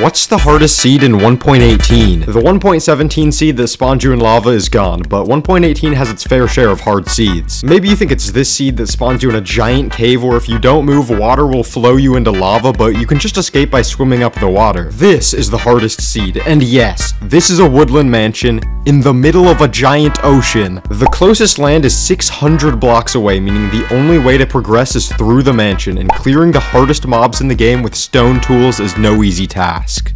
What's the hardest seed in 1.18? The 1.17 seed that spawned you in lava is gone, but 1.18 has its fair share of hard seeds. Maybe you think it's this seed that spawns you in a giant cave where if you don't move, water will flow you into lava, but you can just escape by swimming up the water. This is the hardest seed, and yes, this is a woodland mansion in the middle of a giant ocean. The closest land is 600 blocks away, meaning the only way to progress is through the mansion, and clearing the hardest mobs in the game with stone tools is no easy task.